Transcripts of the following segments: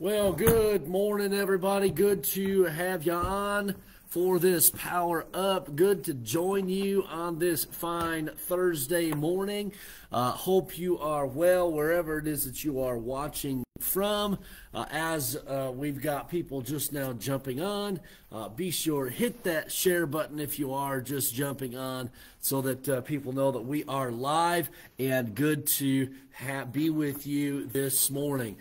Well, good morning, everybody. Good to have you on for this Power Up. Good to join you on this fine Thursday morning. Uh, hope you are well wherever it is that you are watching from. Uh, as uh, we've got people just now jumping on, uh, be sure hit that share button if you are just jumping on, so that uh, people know that we are live and good to be with you this morning.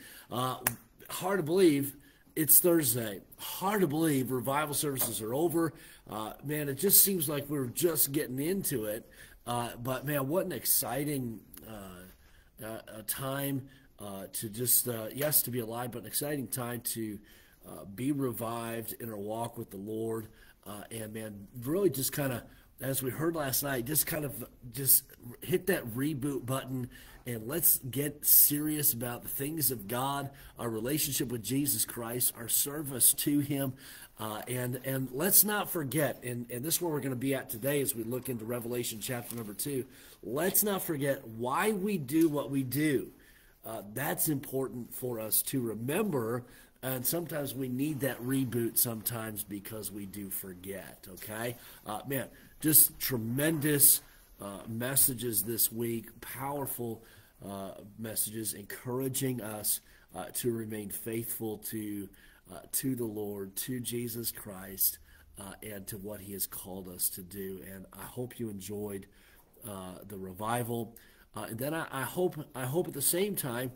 Hard to believe it's Thursday. Hard to believe revival services are over. Uh, man, it just seems like we're just getting into it. Uh, but man, what an exciting uh, uh time uh, to just, uh, yes, to be alive, but an exciting time to be revived in our walk with the Lord. and man, really just kind of, as we heard last night, just kind of just hit that reboot button and let's get serious about the things of God, our relationship with Jesus Christ, our service to Him. Uh, and and let's not forget, and, and this is where we're going to be at today as we look into Revelation chapter number two. Let's not forget why we do what we do. Uh, that's important for us to remember. And sometimes we need that reboot sometimes because we do forget, okay? Uh, man, just tremendous uh, messages this week, powerful messages encouraging us uh, to remain faithful to uh, to the Lord, to Jesus Christ, uh, and to what He has called us to do. And I hope you enjoyed uh, the revival. and then I, I, hope I hope at the same time,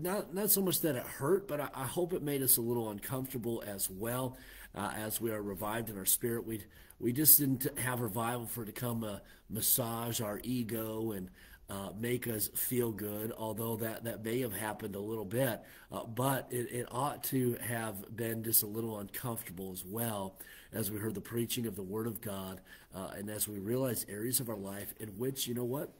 not not so much that it hurt, but I, I hope it made us a little uncomfortable as well. Uh, as we are revived in our spirit, we we just didn't have revival for it to come massage our ego and uh, make us feel good, although that, that may have happened a little bit. Uh, but it, it ought to have been just a little uncomfortable as well as we heard the preaching of the Word of God uh, and as we realized areas of our life in which, you know what,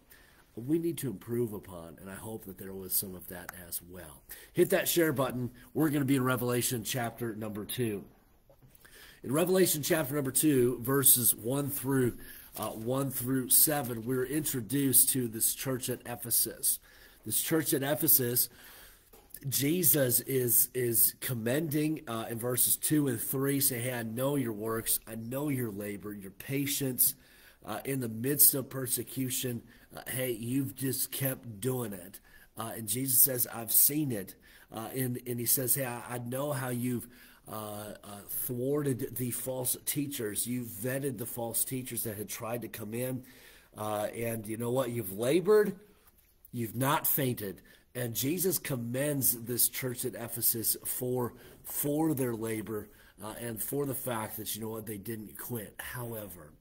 we need to improve upon. And I hope that there was some of that as well. Hit that share button. We're going to be in Revelation chapter number two. In Revelation chapter number two, verses 1 through uh, 1 through 7, we're introduced to this church at Ephesus. This church at Ephesus, Jesus is is commending uh, in verses 2 and 3, say, Hey, I know your works, I know your labor, your patience uh, in the midst of persecution. Uh, hey, you've just kept doing it. Uh, and Jesus says, I've seen it. Uh, and, and he says, Hey, I, I know how you've uh, uh, thwarted the false teachers. You vetted the false teachers that had tried to come in. Uh, and you know what? You've labored, you've not fainted. And Jesus commends this church at Ephesus for, for their labor uh, and for the fact that, you know what, they didn't quit. However,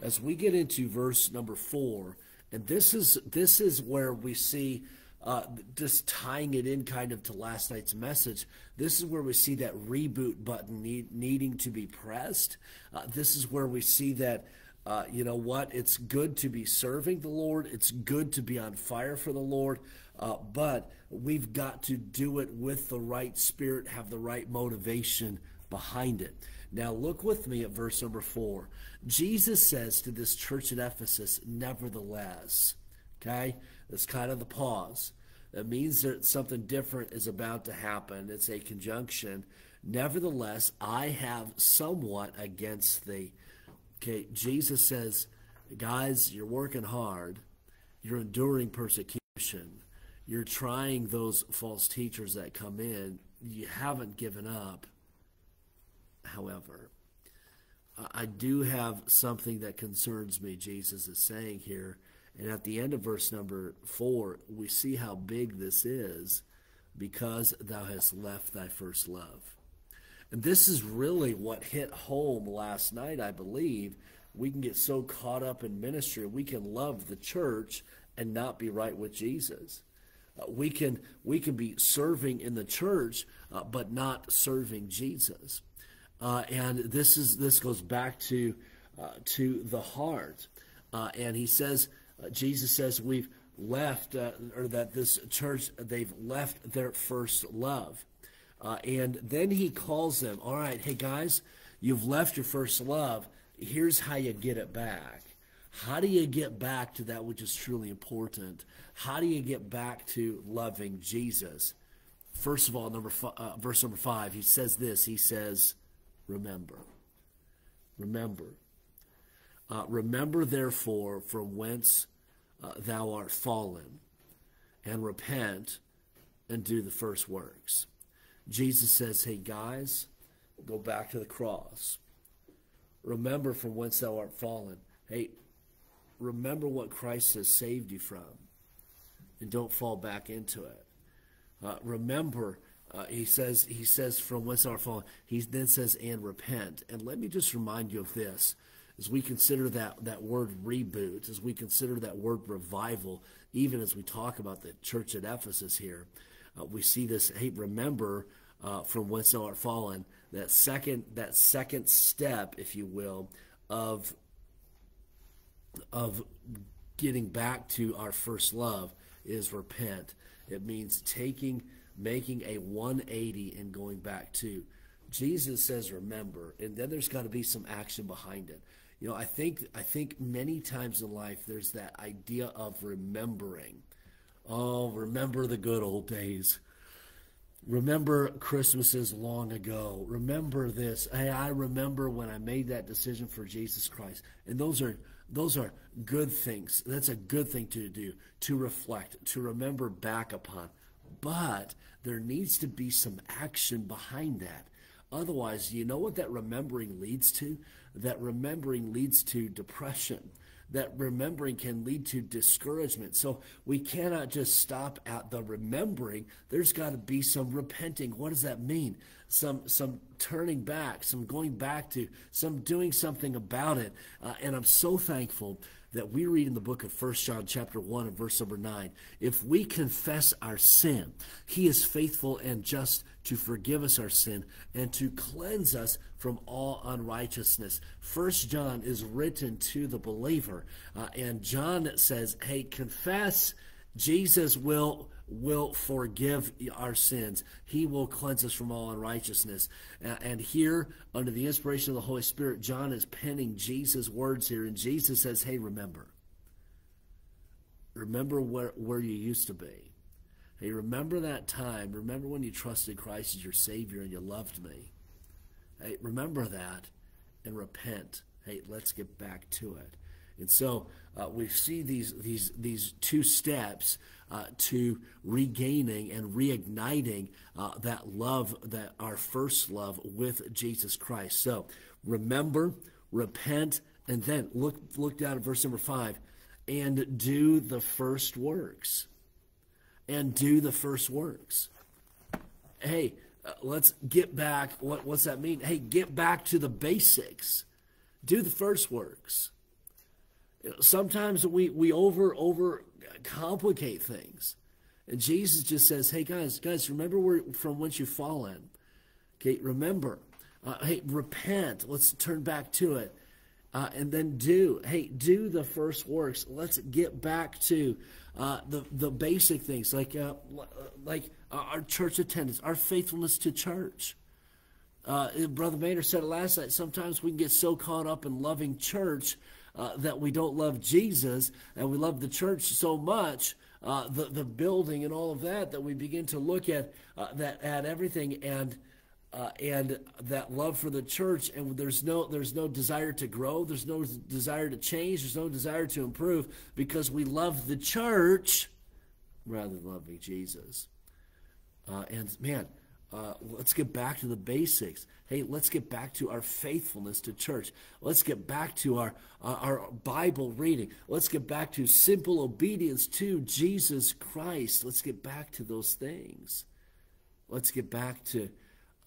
as we get into verse number four, and this is this is where we see uh, just tying it in kind of to last night's message, this is where we see that reboot button need, needing to be pressed. Uh, this is where we see that, uh, you know what, it's good to be serving the Lord, it's good to be on fire for the Lord, uh, but we've got to do it with the right spirit, have the right motivation behind it. Now, look with me at verse number four. Jesus says to this church at Ephesus, nevertheless, okay? That's kind of the pause. That means that something different is about to happen. It's a conjunction. Nevertheless, I have somewhat against thee. Okay, Jesus says, guys, you're working hard. You're enduring persecution. You're trying those false teachers that come in. You haven't given up. However, I do have something that concerns me, Jesus is saying here. And at the end of verse number four, we see how big this is because thou hast left thy first love. And this is really what hit home last night, I believe. We can get so caught up in ministry, we can love the church and not be right with Jesus. Uh, we can we can be serving in the church, uh, but not serving Jesus. Uh, and this is this goes back to uh, to the heart. Uh, and he says uh, Jesus says we've left, uh, or that this church, they've left their first love. Uh, and then he calls them, all right, hey guys, you've left your first love. Here's how you get it back. How do you get back to that which is truly important? How do you get back to loving Jesus? First of all, number uh, verse number five, he says this. He says, "Remember, remember, uh, remember, therefore, from whence uh, thou art fallen, and repent, and do the first works." Jesus says, "Hey guys, go back to the cross. Remember from whence thou art fallen. Hey, remember what Christ has saved you from, and don't fall back into it." Uh, remember, uh, he says, he says, from whence our fallen. He then says, and repent. And let me just remind you of this, as we consider that that word reboot, as we consider that word revival, even as we talk about the church at Ephesus here, uh, we see this. Hey, remember uh, from whence thou art fallen. That second, that second step, if you will, of of getting back to our first love is repent. It means taking, making a 180 and going back to. Jesus says, remember, and then there's got to be some action behind it. You know, I think I think many times in life there's that idea of remembering. Oh, remember the good old days. Remember Christmases long ago. Remember this. Hey, I remember when I made that decision for Jesus Christ. And those are those are good things. That's a good thing to do, to reflect, to remember back upon. But there needs to be some action behind that. Otherwise, you know what that remembering leads to? That remembering leads to depression. That remembering can lead to discouragement. So we cannot just stop at the remembering. There's got to be some repenting. What does that mean? some some turning back, some going back to, some doing something about it. Uh, and I'm so thankful that we read in the book of First John chapter 1 and verse number 9, if we confess our sin, he is faithful and just to forgive us our sin and to cleanse us from all unrighteousness. First John is written to the believer, uh, and John says, hey, confess, Jesus will will forgive our sins. He will cleanse us from all unrighteousness. And here, under the inspiration of the Holy Spirit, John is penning Jesus' words here. And Jesus says, Hey, remember. Remember where, where you used to be. Hey, remember that time. Remember when you trusted Christ as your Savior and you loved me. Hey, remember that and repent. Hey, let's get back to it. And so uh, we see these these these two steps uh, to regaining and reigniting uh, that love, that our first love with Jesus Christ. So remember, repent, and then look look down at verse number five, and do the first works, and do the first works. Hey, uh, let's get back. What what's that mean? Hey, get back to the basics. Do the first works sometimes we we over over complicate things. And Jesus just says, "Hey guys, guys, remember where from whence you've fallen. Okay, remember. Uh, hey, repent. Let's turn back to it, uh, and then do. Hey, do the first works. Let's get back to uh, the the basic things like uh, like our church attendance, our faithfulness to church." Uh, Brother Maynard said it last night. Sometimes we can get so caught up in loving church uh, that we don't love Jesus and we love the church so much, uh, the the building and all of that, that we begin to look at uh, that at everything and. Uh, and that love for the church, and there's no there's no desire to grow, there's no desire to change, there's no desire to improve because we love the church rather than loving Jesus. Uh, and man, uh, let's get back to the basics. Hey, let's get back to our faithfulness to church. Let's get back to our, uh, our Bible reading. Let's get back to simple obedience to Jesus Christ. Let's get back to those things. Let's get back to,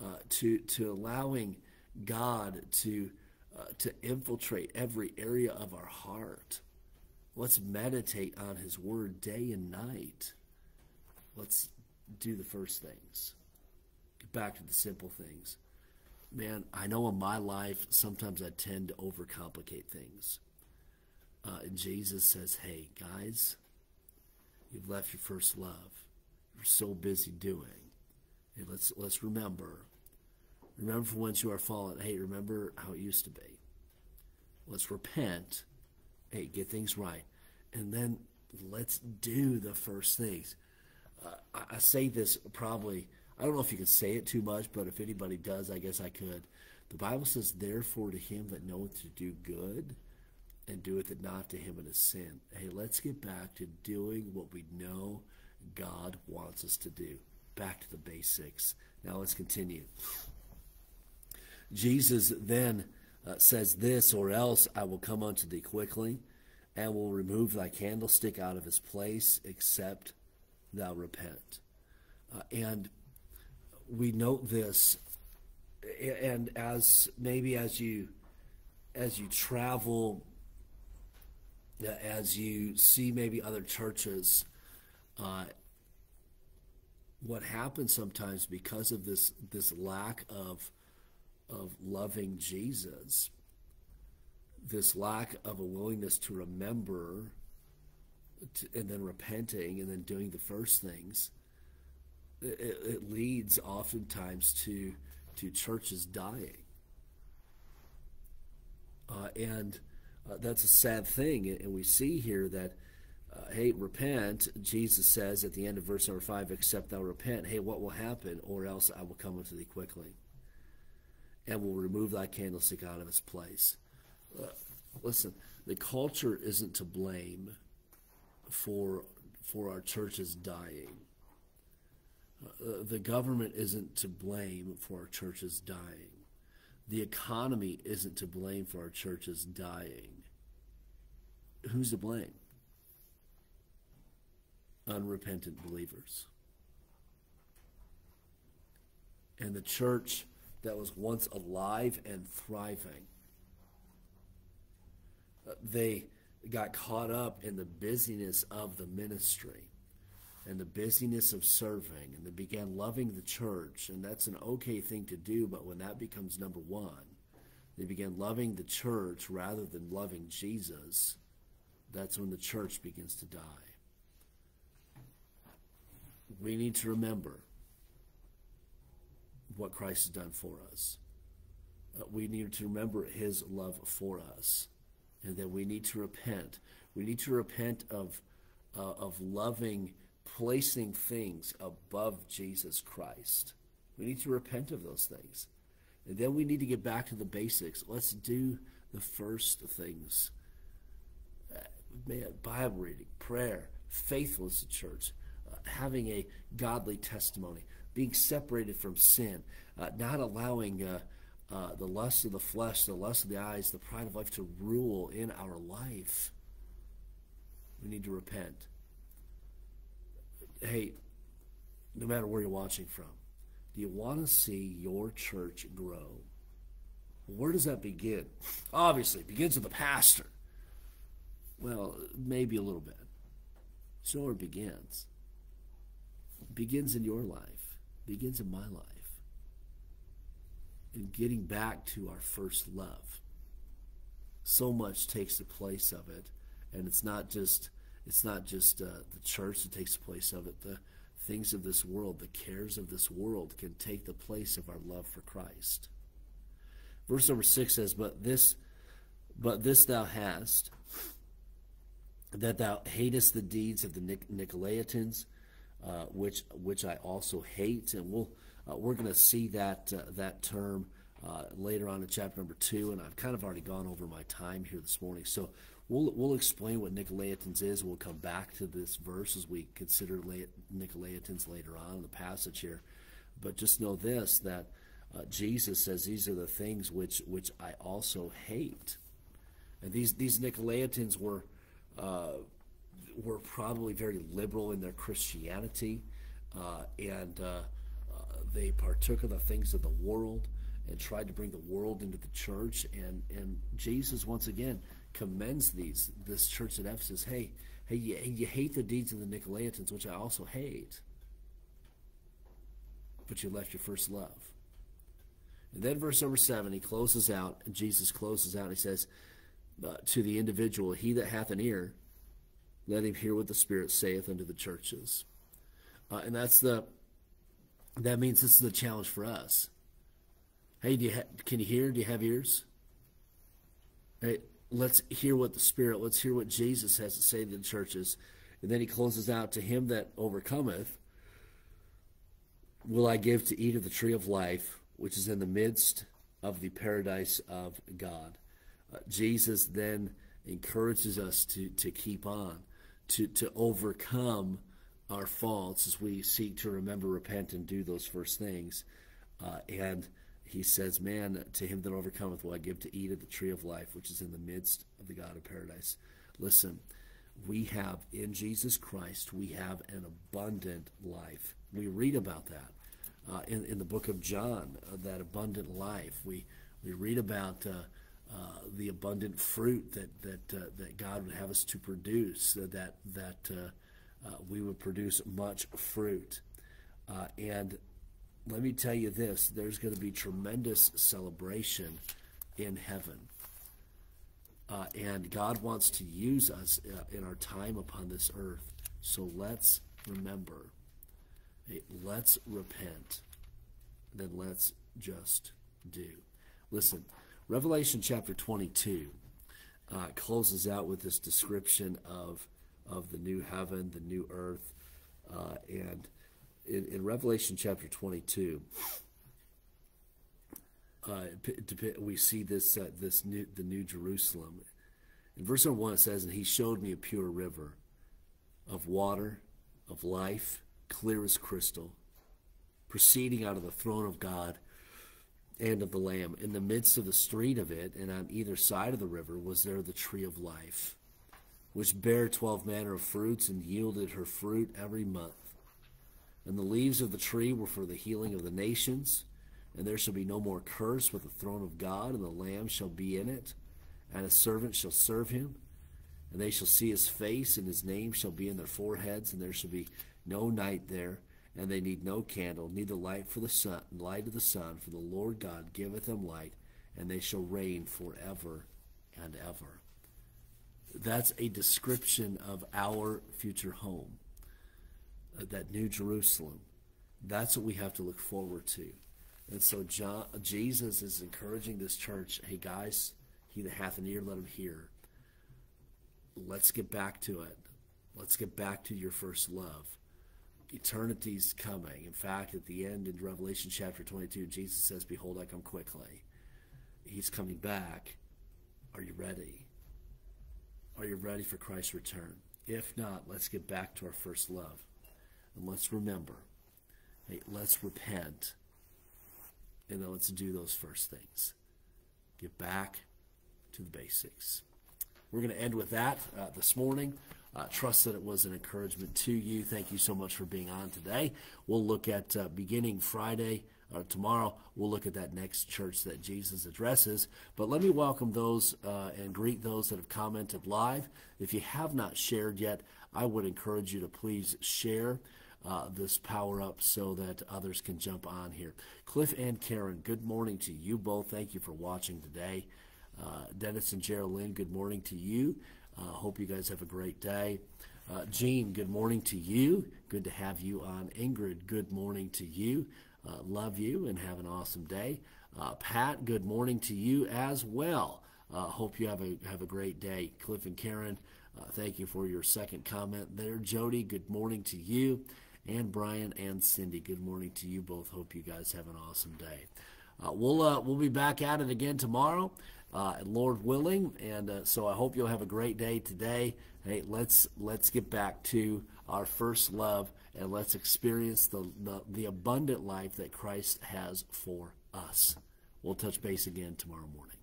uh, to, to allowing God to, uh, to infiltrate every area of our heart. Let's meditate on His Word day and night. Let's do the first things Get back to the simple things. Man, I know in my life, sometimes I tend to overcomplicate things. Uh, and Jesus says, hey, guys, you've left your first love. You're so busy doing. Hey, let's, let's remember. Remember from whence you are fallen. Hey, remember how it used to be. Let's repent. Hey, get things right. And then let's do the first things. Uh, I, I say this probably I don't know if you can say it too much, but if anybody does, I guess I could. The Bible says, Therefore, to him that knoweth to do good and doeth it not to him it is sin. Hey, let's get back to doing what we know God wants us to do. Back to the basics. Now let's continue. Jesus then uh, says this, or else I will come unto thee quickly, and will remove thy candlestick out of his place, except thou repent. Uh, and we note this, and as maybe as you as you travel, as you see maybe other churches, uh, what happens sometimes because of this this lack of of loving Jesus, this lack of a willingness to remember to, and then repenting and then doing the first things, it, it leads oftentimes to to churches dying. Uh, and uh, that's a sad thing. And we see here that, uh, hey, repent. Jesus says at the end of verse number five, except thou repent. Hey, what will happen? Or else I will come unto thee quickly and will remove thy candlestick out of its place. Uh, listen, the culture isn't to blame for for our churches dying. Uh, the government isn't to blame for our churches dying. The economy isn't to blame for our churches dying. Who's to blame? Unrepentant believers. And the church that was once alive and thriving. Uh, they got caught up in the busyness of the ministry and the busyness of serving, and they began loving the church. And that's an okay thing to do, but when that becomes number one, they began loving the church rather than loving Jesus. That's when the church begins to die. We need to remember what Christ has done for us. Uh, we need to remember his love for us and that we need to repent. We need to repent of, uh, of loving, placing things above Jesus Christ. We need to repent of those things. And then we need to get back to the basics. Let's do the first things. Uh, Bible reading, prayer, faithfulness to church, uh, having a godly testimony, being separated from sin, uh, not allowing uh, uh, the lust of the flesh, the lust of the eyes, the pride of life to rule in our life. We need to repent. Hey, no matter where you're watching from, do you want to see your church grow? Where does that begin? Obviously, it begins with the pastor. Well, maybe a little bit. So it begins. It begins in your life begins in my life. In getting back to our first love. So much takes the place of it, and it's not just it's not just uh, the church that takes the place of it. The things of this world, the cares of this world, can take the place of our love for Christ. Verse number six says, "But this, but this thou hast, that thou hatest the deeds of the Nicolaitans." Uh, which which I also hate, and we'll uh, we're going to see that uh, that term uh, later on in chapter number two, and I've kind of already gone over my time here this morning, so we'll we'll explain what Nicolaitans is. We'll come back to this verse as we consider Nicolaitans later on in the passage here, but just know this that uh, Jesus says these are the things which which I also hate, and these these Nicolaitans were were probably very liberal in their Christianity, uh, and uh, uh, they partook of the things of the world and tried to bring the world into the church. And, and Jesus, once again, commends these this church at Ephesus. Hey, hey, you, you hate the deeds of the Nicolaitans, which I also hate, but you left your first love. And then verse number seven, he closes out, Jesus closes out, he says, uh, to the individual, he that hath an ear, let him hear what the Spirit saith unto the churches. Uh, and that's the that means this is the challenge for us. Hey, do you can you hear? Do you have ears? Hey, let's hear what the Spirit. Let's hear what Jesus has to say to the churches. And then he closes out to him that overcometh. will I give to eat of the tree of life, which is in the midst of the paradise of God. Uh, Jesus then encourages us to, to keep on, to, to overcome our faults as we seek to remember, repent, and do those first things. Uh, and he says, Man, to him that overcometh will I give to eat of the tree of life, which is in the midst of the God of paradise. Listen, we have in Jesus Christ, we have an abundant life. We read about that uh, in, in the book of John, uh, that abundant life. We, we read about uh, uh the abundant fruit that, that, uh, that God would have us to produce, that, that uh, we would produce much fruit. and let me tell you this there's going to be tremendous celebration in heaven. Uh, and God wants to use us uh, in our time upon this earth. So let's remember, let's repent, then let's just do. Listen, Revelation chapter 22 uh, closes out with this description of, of the new heaven, the new earth, uh, and in, in Revelation chapter 22, uh, we see this uh, this new the new Jerusalem. In verse number one, it says, "And he showed me a pure river of water, of life, clear as crystal, proceeding out of the throne of God and of the Lamb. In the midst of the street of it, and on either side of the river, was there the tree of life, which bare twelve manner of fruits, and yielded her fruit every month." And the leaves of the tree were for the healing of the nations. And there shall be no more curse, but the throne of God and the Lamb shall be in it. And a servant shall serve him. And they shall see his face, and his name shall be in their foreheads. And there shall be no night there, and they need no candle, neither light for the sun, light of the sun, for the Lord God giveth them light, and they shall reign forever and ever. That's a description of our future home uh, that New Jerusalem. That's what we have to look forward to. And so John, Jesus is encouraging this church, hey guys, he that hath an ear, let him hear. Let's get back to it. Let's get back to your first love. Eternity's coming. In fact, at the end in Revelation chapter 22, Jesus says, Behold, I come quickly. He's coming back. Are you ready? Are you ready for Christ's return? If not, let's get back to our first love. And let's remember, hey, let's repent, and then let's do those first things. Get back to the basics. We're going to end with that uh, this morning. Uh, trust that it was an encouragement to you. Thank you so much for being on today. We'll look at uh, beginning Friday or tomorrow. We'll look at that next church that Jesus addresses. But let me welcome those uh, and greet those that have commented live. If you have not shared yet, I would encourage you to please share uh, this power up so that others can jump on here. Cliff and Karen, good morning to you both. Thank you for watching today. Uh, Dennis and Geraldine, good morning to you. Uh, hope you guys have a great day. Uh, good morning to you. Good to have you on. Ingrid, good morning to you. Uh, love you and have an awesome day. Uh, Pat, good morning to you as well. Uh, hope you have a have a great day. Cliff and Karen, uh, thank you for your second comment there. Jody, good morning to you and Brian and Cindy. Good morning to you both. Hope you guys have an awesome day. Uh, we'll we'll be back at it again tomorrow, uh, Lord willing. And uh, so I hope you'll have a great day today. Hey, let's let's get back to our first love and let's experience the, the, the abundant life that Christ has for us. We'll touch base again tomorrow morning.